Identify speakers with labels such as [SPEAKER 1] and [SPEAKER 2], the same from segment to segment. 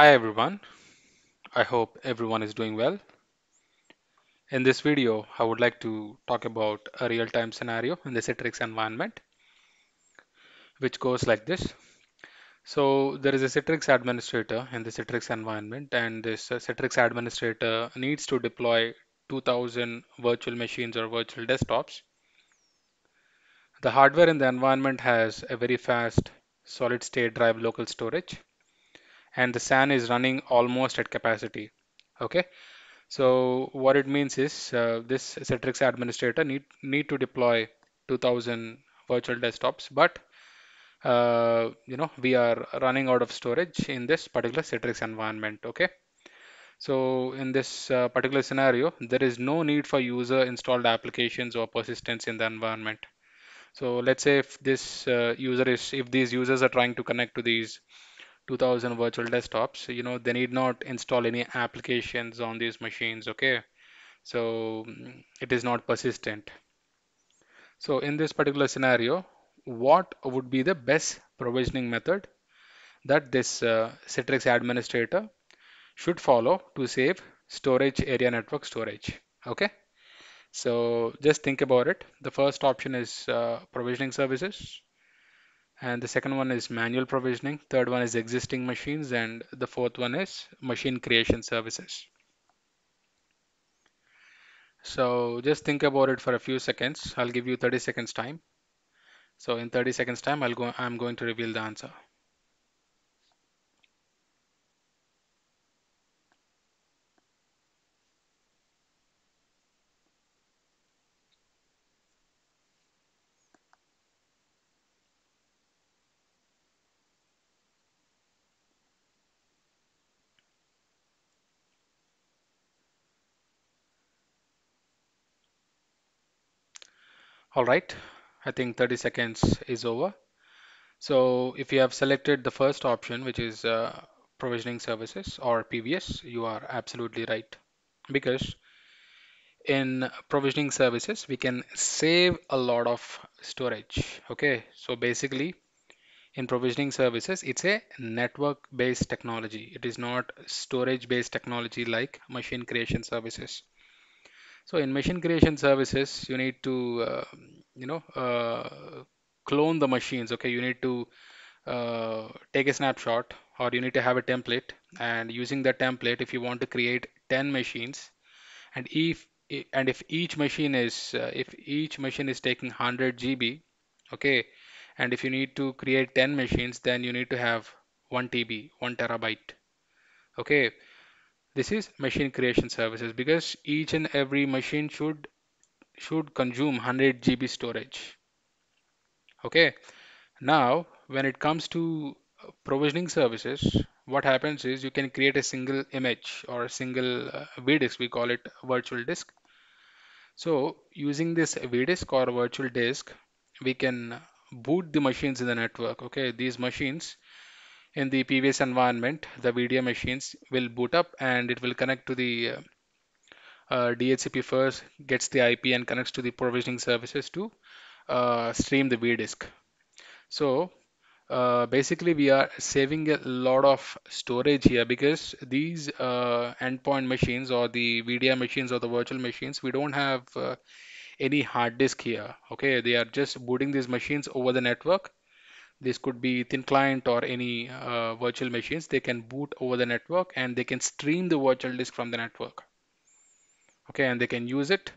[SPEAKER 1] Hi everyone, I hope everyone is doing well. In this video, I would like to talk about a real-time scenario in the Citrix environment, which goes like this. So there is a Citrix administrator in the Citrix environment, and this uh, Citrix administrator needs to deploy 2000 virtual machines or virtual desktops. The hardware in the environment has a very fast solid state drive local storage, and the SAN is running almost at capacity. Okay, So what it means is uh, this Citrix administrator need need to deploy 2000 virtual desktops, but uh, you know we are running out of storage in this particular Citrix environment. Okay. So in this uh, particular scenario, there is no need for user installed applications or persistence in the environment. So let's say if this uh, user is if these users are trying to connect to these 2000 virtual desktops, you know they need not install any applications on these machines. Okay so mm, it is not persistent. So in this particular scenario, what would be the best provisioning method that this uh, Citrix administrator should follow to save storage area network storage? Okay, so just think about it. The first option is uh, provisioning services, and the second one is manual provisioning. Third one is existing machines, and the fourth one is machine creation services. So just think about it for a few seconds. I'll give you 30 seconds time. So in 30 seconds time, I'll go, I'm going to reveal the answer. All right, I think 30 seconds is over. So if you have selected the first option, which is uh, provisioning services or PVS, you are absolutely right. Because in provisioning services, we can save a lot of storage. Okay, so basically in provisioning services, it's a network based technology. It is not storage based technology like machine creation services. So in machine creation services, you need to, uh, you know, uh, clone the machines. Okay, you need to uh, take a snapshot or you need to have a template and using that template, if you want to create 10 machines and if and if each machine is uh, if each machine is taking 100 GB, okay, and if you need to create 10 machines, then you need to have 1 TB, 1 terabyte. Okay, this is machine creation services because each and every machine should should consume 100 GB storage. Okay, now when it comes to uh, provisioning services, what happens is you can create a single image or a single uh, VDisk, we call it virtual disk. So using this VDisk or virtual disk, we can boot the machines in the network. Okay, these machines in the PVS environment, the VDA machines will boot up and it will connect to the uh, uh, DHCP first gets the IP and connects to the provisioning services to uh, stream the VDisk. So uh, basically we are saving a lot of storage here because these uh, endpoint machines or the VDI machines or the virtual machines, we don't have any hard disk here. Okay, they are just booting these machines over the network. This could be thin client or any uh, virtual machines. They can boot over the network and they can stream the virtual disk from the network. Okay and they can use it.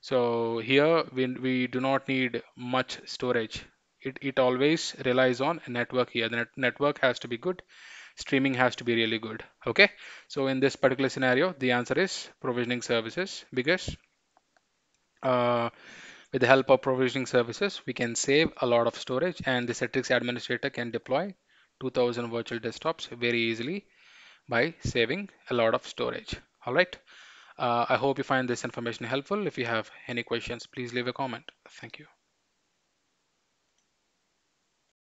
[SPEAKER 1] So here we, we do not need much storage. It, it always relies on a network here. The net network has to be good. Streaming has to be really good. Okay? So in this particular scenario the answer is provisioning services. Because uh, with the help of provisioning services we can save a lot of storage and the Citrix administrator can deploy 2000 virtual desktops very easily by saving a lot of storage all right uh, I hope you find this information helpful. If you have any questions, please leave a comment. Thank you.